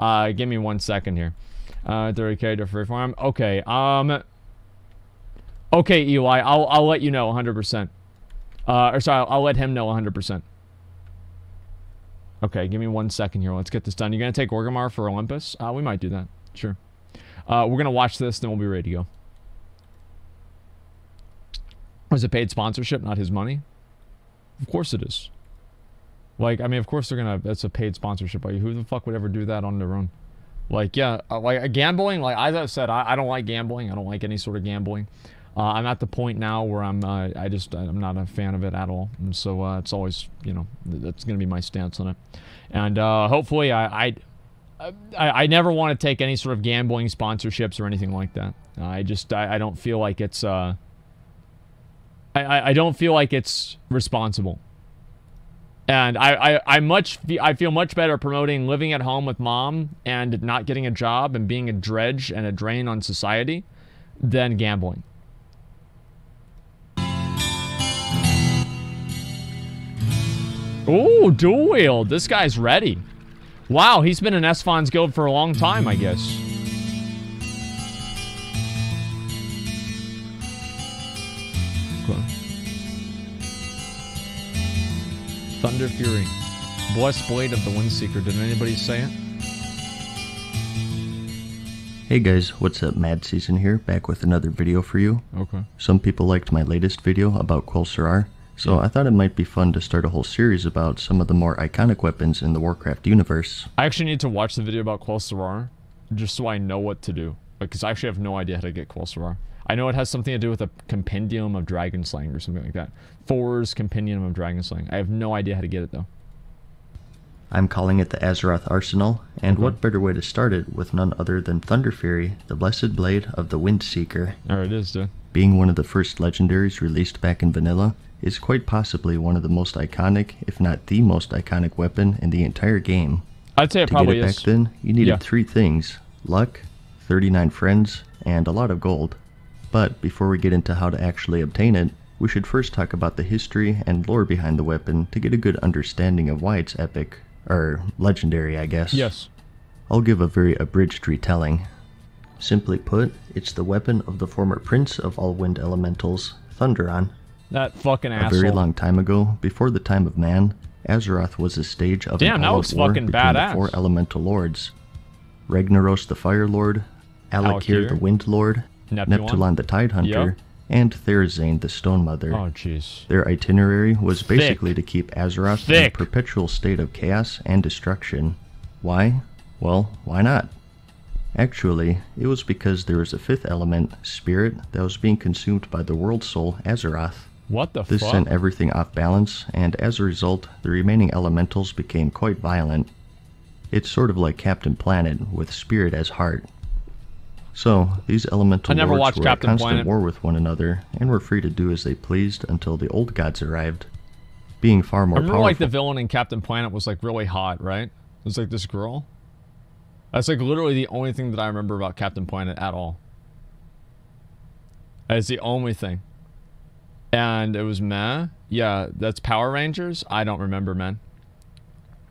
Uh, give me one second here. Uh, 30k to free farm. Okay. Um. Okay, Eli. I'll I'll let you know 100%. Uh, or sorry, I'll, I'll let him know 100%. Okay, give me one second here. Let's get this done. You're gonna take Orgrimmar for Olympus? Uh, we might do that. Sure. Uh, we're gonna watch this, then we'll be ready to go. Was it paid sponsorship, not his money? Of course it is. Like, I mean, of course they're gonna. That's a paid sponsorship you. Who the fuck would ever do that on their own? Like, yeah, uh, like uh, gambling. Like as I said, I, I don't like gambling. I don't like any sort of gambling. Uh, I'm at the point now where I'm. Uh, I just I'm not a fan of it at all. And so uh, it's always, you know, that's gonna be my stance on it. And uh, hopefully, I, I I, I never want to take any sort of gambling sponsorships or anything like that. I just I, I don't feel like it's uh I, I don't feel like it's responsible. And I, I, I much I feel much better promoting living at home with mom and not getting a job and being a dredge and a drain on society than gambling. Ooh, dual wield. This guy's ready. Wow, he's been in Esfand's guild for a long time, I guess. Okay. Thunderfury. Blessed Blade of the Windseeker. Did anybody say it? Hey guys, what's up? Mad Season here, back with another video for you. Okay. Some people liked my latest video about Quel'Serrar, so I thought it might be fun to start a whole series about some of the more iconic weapons in the Warcraft universe. I actually need to watch the video about Quel'Serrar, just so I know what to do. Because I actually have no idea how to get Quel'Serrar. I know it has something to do with a compendium of dragon slaying or something like that. Foror's compendium of dragon slaying. I have no idea how to get it though. I'm calling it the Azeroth Arsenal, and what better way to start it with none other than Thunderfury, the Blessed Blade of the Windseeker. There it is, dude. Being one of the first legendaries released back in vanilla, is quite possibly one of the most iconic, if not the most iconic weapon in the entire game. I'd say it to probably get it is. back then, you needed Yeah. three things luck, 39 friends, and a lot of gold. But before we get into how to actually obtain it, we should first talk about the history and lore behind the weapon to get a good understanding of why it's epic, or legendary, I guess. Yes. I'll give a very abridged retelling. Simply put, it's the weapon of the former prince of all wind elementals, Thunderaan. That fucking asshole. A very long time ago, before the time of man, Azeroth was a stage of Damn, an that all-out looks war fucking between badass. the four elemental lords. Ragnaros the Fire Lord, Al'Akir the Wind Lord, Neptulon. Neptulon the Tide Hunter, and Therazane the Stone Mother. Oh, jeez. Their itinerary was Thick. basically to keep Azeroth in a perpetual state of chaos and destruction. Why? Well, why not? Actually, it was because there was a fifth element, Spirit, that was being consumed by the world soul, Azeroth. What the This fuck? sent everything off balance, and as a result, the remaining elementals became quite violent. It's sort of like Captain Planet, with Spirit as heart. So, these elemental I never lords were at constant Planet. war with one another, and were free to do as they pleased until the old gods arrived. Being far more powerful. I remember powerful like the villain in Captain Planet was like really hot, right? It was like this girl. That's like literally the only thing that I remember about Captain Planet at all. That's the only thing. And it was meh. Yeah, that's Power Rangers. I don't remember, man.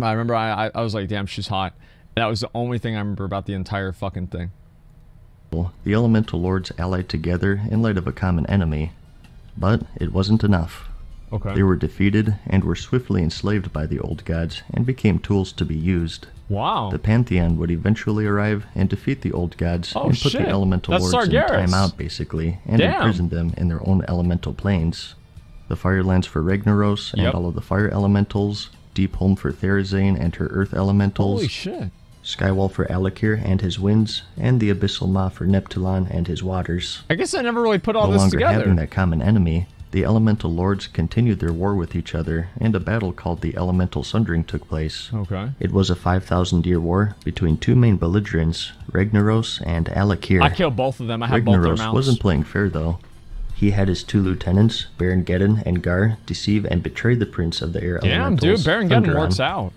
I remember I, I, I was like, damn, she's hot. And that was the only thing I remember about the entire fucking thing. The elemental lords allied together in light of a common enemy. But it wasn't enough. Okay. They were defeated and were swiftly enslaved by the old gods and became tools to be used. wow. The Pantheon would eventually arrive and defeat the old gods Oh, and put shit. the elemental That's lords in Sargeras. timeout, basically, and Damn. imprison them in their own elemental planes. The Firelands for Ragnaros and Yep. all of the fire elementals, Deepholm for Therazane and her earth elementals, Holy shit. Skywall for Al'Akir and his winds, and the Abyssal Maw for Neptulon and his waters. I guess I never really put all No this longer together. having that common enemy, the elemental lords continued their war with each other, and a battle called the Elemental Sundering took place. Okay. It was a 5,000 year war between two main belligerents, Ragnaros and Al'Akir. I killed both of them. I had both their mounts. wasn't playing fair though. He had his two lieutenants, Baron Geddon and Garr, deceive and betray the prince of the air Damn, elementals. dude, Baron Geddon works out.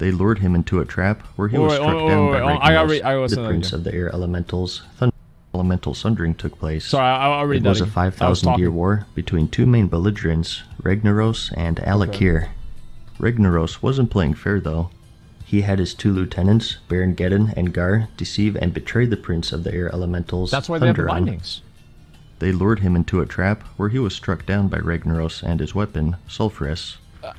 They lured him into a trap where he Wait, was struck wait, down wait, by I Ragnaros, read- I the prince of the air elementals. Thunder elemental sundering took place. Sorry, I, I'll It was a again. I 5,000 year war between two main belligerents, Ragnaros and Al'Akir. Ragnaros wasn't playing fair though. He had his two lieutenants, Baron Geddon and Garr, deceive and betray the prince of the air elementals. That's why they have the bindings. They lured him into a trap where he was struck down by Ragnaros and his weapon, Sulfuras.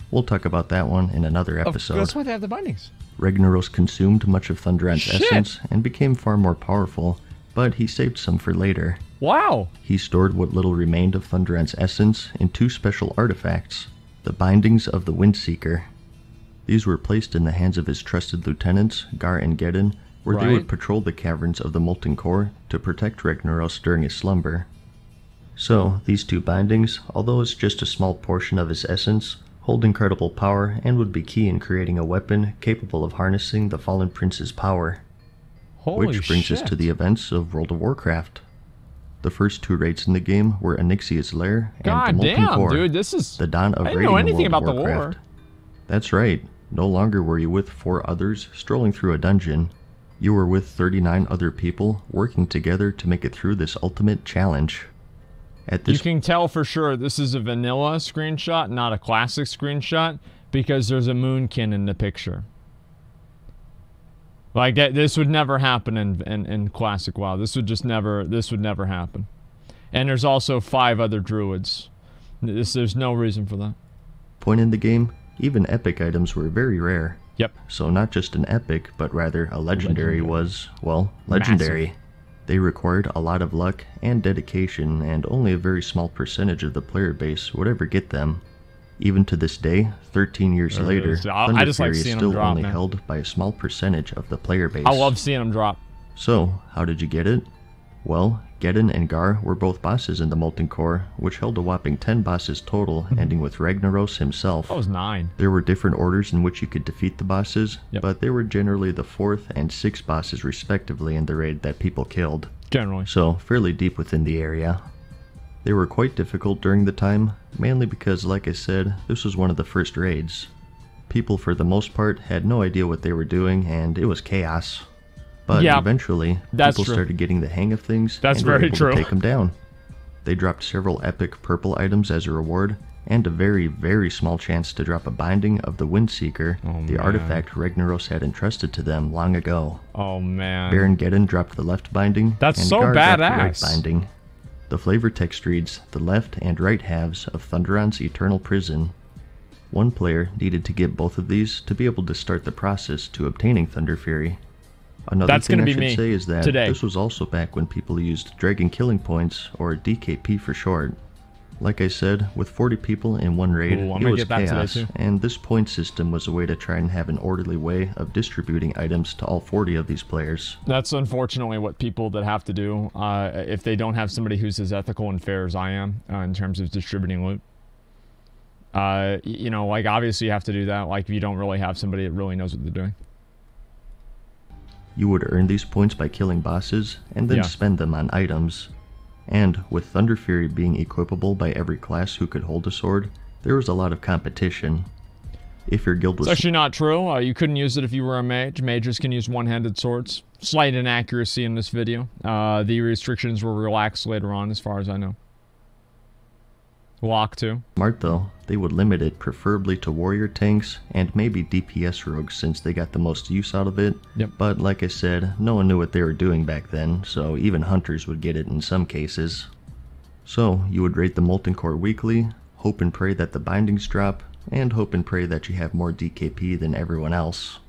We'll talk about that one in another episode. That's why they have the bindings. Ragnaros consumed much of Thunderaan's Shit. essence and became far more powerful, but he saved some for later. Wow. He stored what little remained of Thunderaan's essence in two special artifacts, the Bindings of the Windseeker. These were placed in the hands of his trusted lieutenants, Garr and Geddon, where they would patrol the caverns of the Molten Core to protect Ragnaros during his slumber. So, these two bindings, although it's just a small portion of his essence, hold incredible power and would be key in creating a weapon capable of harnessing the fallen prince's power. Holy Which brings shit. us to the events of World of Warcraft. The first two raids in the game were Onyxia's Lair and the God Molten damn, Core, dude. This is. the dawn of I didn't know anything about the lore. That's right. No longer were you with four others strolling through a dungeon. You were with 39 other people working together to make it through this ultimate challenge. At You can tell for sure this is a vanilla screenshot, not a classic screenshot, because there's a moonkin in the picture. Like that, this would never happen in, in in classic WoW. This would just never. This would never happen. And there's also five other druids. This, there's no reason for that. point in the game, even epic items were very rare. Yep. So not just an epic, but rather a legendary, Legendary. was, well, Massive. They required a lot of luck and dedication, and only a very small percentage of the player base would ever get them. Even to this day, 13 years There later, is. I- Thunder just like is still drop, only man. held by a small percentage of the player base. I love seeing them drop. So, how did you get it? Well, Geddon and Garr were both bosses in the Molten Core, which held a whopping 10 bosses total, hmm. ending with Ragnaros himself. That was nine. There were different orders in which you could defeat the bosses, Yep. but they were generally the fourth and sixth bosses respectively in the raid that people killed, Generally. so fairly deep within the area. They were quite difficult during the time, mainly because, like I said, this was one of the first raids. People, for the most part, had no idea what they were doing, and it was chaos. But Yeah, eventually, that's people true. started getting the hang of things That's and were very able true. to take them down. They dropped several epic purple items as a reward, and a very, very small chance to drop a binding of the Windseeker, Oh, the man. artifact Ragnaros had entrusted to them long ago. Oh man. Baron Geddon dropped the left binding, That's and so Garr dropped the right binding. The flavor text reads, the left and right halves of Thunderaan's eternal prison. One player needed to get both of these to be able to start the process to obtaining Thunderfury. Another That's thing I be should say is that today. this was also back when people used Dragon Killing Points, or DKP for short. Like I said, with 40 people in one raid, Ooh, it was get that today, chaos, and this point system was a way to try and have an orderly way of distributing items to all 40 of these players. That's unfortunately what people that have to do uh, if they don't have somebody who's as ethical and fair as I am uh, in terms of distributing loot. Uh, you know, like obviously you have to do that. Like if you don't really have somebody that really knows what they're doing. You would earn these points by killing bosses and then Yeah. spend them on items. And with Thunderfury being equipable by every class who could hold a sword, there was a lot of competition. If your guild was It's actually not true. Uh, you couldn't use it if you were a mage. Mages can use one-handed swords. Slight inaccuracy in this video. Uh, the restrictions were relaxed later on, as far as I know. Lock too. smart though, they would limit it preferably to warrior tanks and maybe DPS rogues since they got the most use out of it. Yep. But like I said, no one knew what they were doing back then, so even hunters would get it in some cases. So, you would rate the Molten Core weekly, hope and pray that the bindings drop, and hope and pray that you have more DKP than everyone else.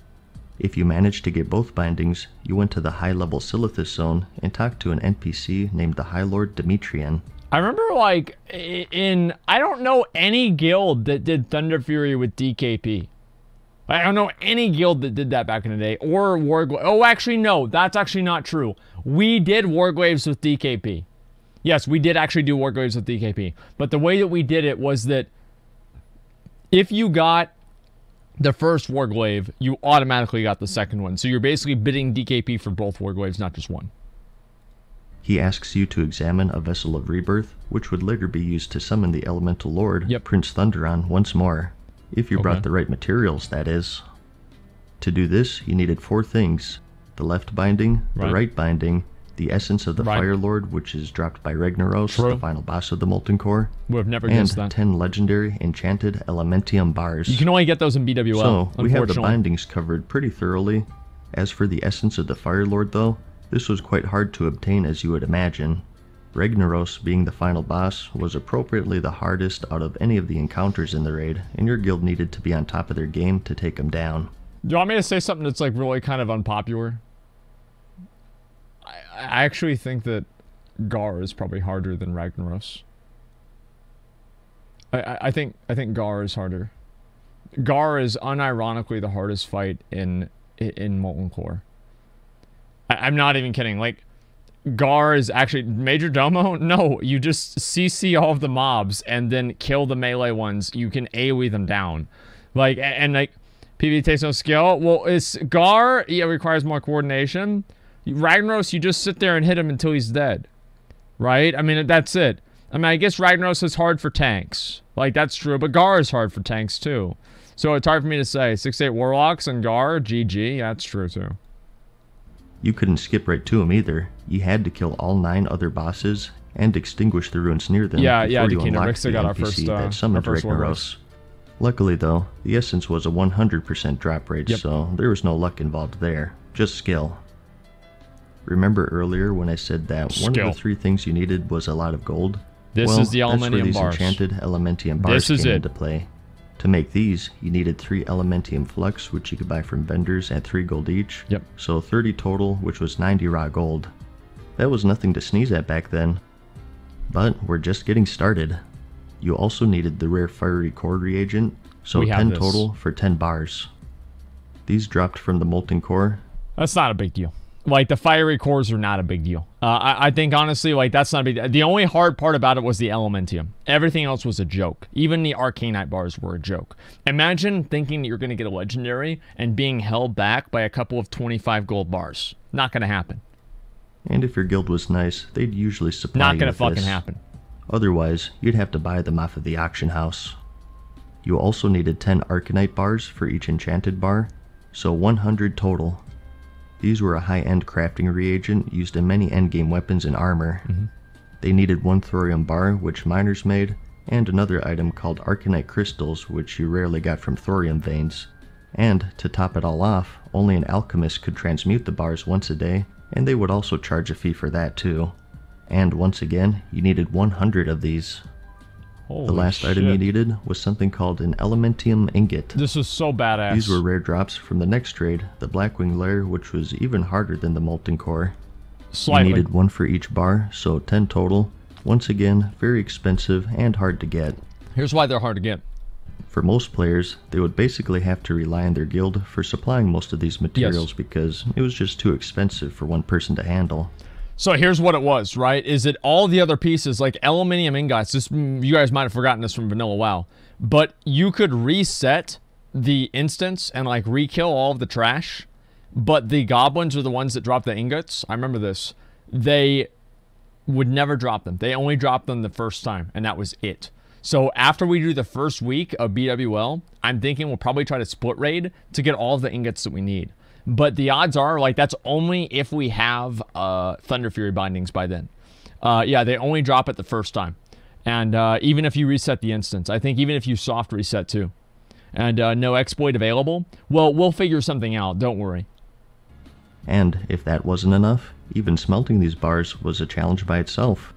If you managed to get both bindings, you went to the high level Silithus zone and talked to an NPC named the High Lord Demitrian. I remember like in I don't know any guild that did Thunderfury with DKP. I don't know any guild that did that back in the day or Wargla- Oh, actually no, that's actually not true. We did Warglaives with DKP. Yes, we did actually do Warglaives with DKP. But the way that we did it was that if you got the first Warglaive, you automatically got the second one. So you're basically bidding DKP for both Warglaives, not just one. He asks you to examine a vessel of rebirth, which would later be used to summon the elemental lord, Yep. Prince Thunderaan, once more. If you Okay. brought the right materials, that is. To do this, you needed four things the left binding, Right. the right binding, the essence of the Right. Fire Lord, which is dropped by Ragnaros, True. the final boss of the Molten Core, Would have never and guessed that. 10 legendary enchanted Elementium bars. You can only get those in BWL. so, we have the bindings covered pretty thoroughly. As for the essence of the Fire Lord, though, this was quite hard to obtain as you would imagine. Ragnaros, being the final boss, was appropriately the hardest out of any of the encounters in the raid, and your guild needed to be on top of their game to take him down. Do you want me to say something that's like really kind of unpopular? I, I actually think that Garr is probably harder than Ragnaros. I, I, I think I think Garr is harder. Garr is unironically the hardest fight in, in Molten Core. I, I'm not even kidding. Like Garr is actually Majordomo. No, you just CC all of the mobs and then kill the melee ones. You can AoE them down, like a- and like PvP takes no skill. Well, it's Garr. Yeah, requires more coordination. Ragnaros, you just sit there and hit him until he's dead, right? I mean, that's it. I mean, I guess Ragnaros is hard for tanks. Like that's true, but Garr is hard for tanks too. So it's hard for me to say. Six eight warlocks and Garr, GG. Yeah, that's true too. You couldn't skip right to him either. You had to kill all nine other bosses and extinguish the ruins near them Yeah, yeah, you unlocked the got our NPC first, uh, that summoned Ragnaros. Luckily, though, the essence was a 100% drop rate, Yep. so there was no luck involved there, just skill. Remember earlier when I said that one of the three things you needed was a lot of gold? This well, is the Elementium that's where these bars. enchanted Elementium bars This is came it. into play. To make these, you needed three Elementium Flux, which you could buy from vendors at 3 gold each. Yep. So 30 total, which was 90 raw gold. That was nothing to sneeze at back then. But we're just getting started. You also needed the rare fiery core reagent, so We 10 total for 10 bars. These dropped from the molten core, That's not a big deal. Like the fiery cores are not a big deal. Uh, I, I think honestly, like that's not a big. deal. The only hard part about it was the Elementium. Everything else was a joke. Even the Arcanite bars were a joke. Imagine thinking that you're going to get a legendary and being held back by a couple of 25 gold bars. Not going to happen. and if your guild was nice, they'd usually supply Not you going to fucking this. happen. Otherwise, you'd have to buy them off of the auction house. You also needed 10 Arcanite bars for each enchanted bar, so 100 total. These were a high-end crafting reagent used in many endgame weapons and armor. Mm-hmm. They needed one thorium bar, which miners made, and another item called Arcanite crystals, which you rarely got from thorium veins. And, to top it all off, only an alchemist could transmute the bars once a day, and they would also charge a fee for that too. And once again, you needed 100 of these. Holy The last item you needed was something called an Elementium Ingot. This is so badass. These were rare drops from the next trade, the Blackwing Lair, which was even harder than the Molten Core. slightly. You needed one for each bar, so 10 total. Once again, very expensive and hard to get. Here's why they're hard to get. For most players, they would basically have to rely on their guild for supplying most of these materials because it was just too expensive for one person to handle. So here's what it was, right? Is it all the other pieces like aluminium ingots? This mm, you guys might have forgotten this from Vanilla WoW, but you could reset the instance and like re-kill all of the trash. But the goblins are the ones that drop the ingots. I remember this. They would never drop them. They only dropped them the first time, and that was it. So after we do the first week of BWL, I'm thinking we'll probably try to split raid to get all of the ingots that we need. But the odds are like that's only if we have uh, Thunderfury bindings by then. Uh, yeah, they only drop it the first time, and uh, even if you reset the instance, I think even if you soft reset too, and uh, no exploit available, well, we'll figure something out. Don't worry. And if that wasn't enough, even smelting these bars was a challenge by itself.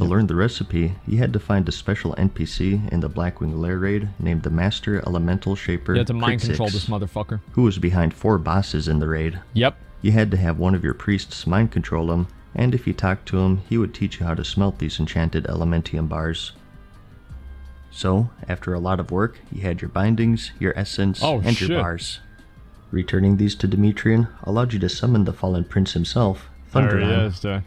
To learn the recipe, you had to find a special NPC in the Blackwing Lair raid named the Master Elemental Shaper You have to mind control this motherfucker. who was behind four bosses in the raid. Yep. You had to have one of your priests mind control him, and if you talked to him, he would teach you how to smelt these enchanted Elementium bars. So, after a lot of work, you had your bindings, your essence, Oh, and shit. your bars. Returning these to Demitrian allowed you to summon the fallen prince himself, Thunderaan.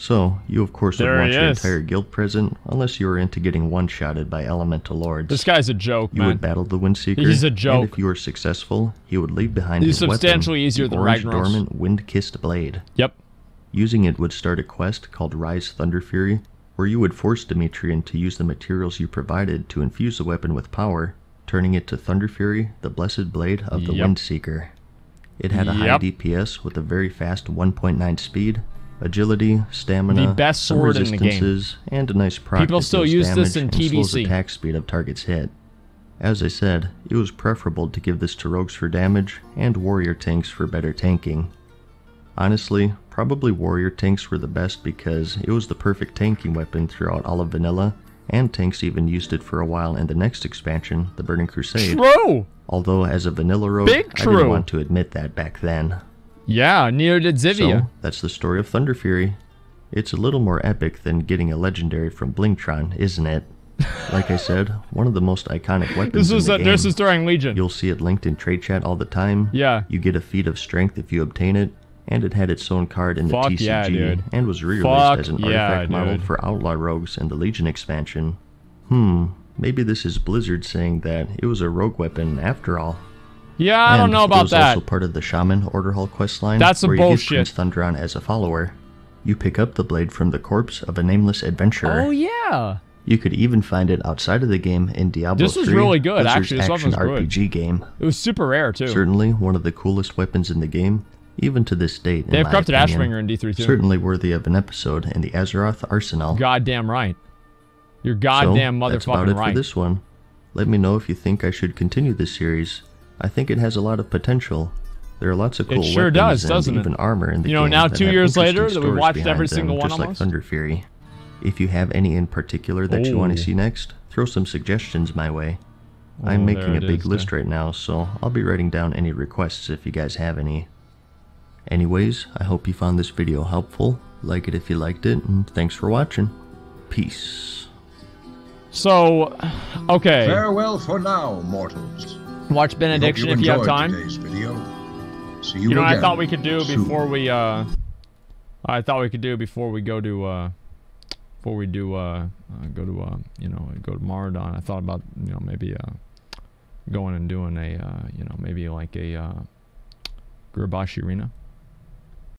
So, you of course would There want he your is. entire guild present, unless you were into getting one-shotted by elemental lords. This guy's a joke, you man. would battle the Windseeker. He's a joke. And if you were successful, he would leave behind He's his weapon, easier the than orange Ragnaros. dormant wind-kissed blade. Yep. Using it would start a quest called Rise Thunderfury, where you would force Demitrian to use the materials you provided to infuse the weapon with power, turning it to Thunderfury, the blessed blade of the Yep. Windseeker. It had a high DPS with a very fast 1.9 speed, agility, stamina, The best sword in the game. resistances, and a nice proc People still use this in TBC. attack speed of targets hit. As I said, it was preferable to give this to rogues for damage and warrior tanks for better tanking. Honestly, probably warrior tanks were the best because it was the perfect tanking weapon throughout all of vanilla, and tanks even used it for a while in the next expansion, the Burning Crusade. True. Although as a vanilla rogue, Big I didn't want to admit that back then. Yeah, neither did Zivia. So, that's the story of Thunderfury. It's a little more epic than getting a legendary from Blingtron, isn't it? Like I said, one of the most iconic weapons this in the uh, game. this is during Legion. You'll see it linked in trade chat all the time. Yeah. You get a feat of strength if you obtain it, and it had its own card in the TCG yeah, and was re-released Fuck as an yeah, artifact model for Outlaw Rogues in the Legion expansion. Hmm, maybe this is Blizzard saying that it was a rogue weapon after all. Yeah, I don't And know it about was that. also part of the Shaman Order Hall questline. That's some where you bullshit. get Prince Thunderaan as a follower. You pick up the blade from the corpse of a nameless adventurer. Oh yeah. You could even find it outside of the game in Diablo This was 3, really good, Blizzard's actually. This action weapon's good. RPG game. It was super rare too. Certainly one of the coolest weapons in the game, even to this date. in they have my corrupted opinion. Ashbringer in D3 too. Certainly worthy of an episode in the Azeroth Arsenal. Goddamn right. You're goddamn so, goddamn that's about it right. for this one. Let me know if you think I should continue this series. I think it has a lot of potential. There are lots of cool sure weapons does, and doesn't it? even armor in the You know, game now that two have years interesting later that we've stories watched behind every them, single one just like almost. Thunderfury. If you have any in particular that you want Oh. to see next, throw some suggestions my way. Oh, I'm making a big is list there. right now, so I'll be writing down any requests if you guys have any. Anyways, I hope you found this video helpful. Like it if you liked it, and thanks for watching. Peace. So, okay. Farewell for now, mortals. Watch Benediction if you have time. See you, You know what I thought we could do soon. before we uh I thought we could do before we go to uh before we do uh, uh go to uh you know go to Maraudon. I thought about you know maybe uh going and doing a uh you know maybe like a uh Gurubashi arena.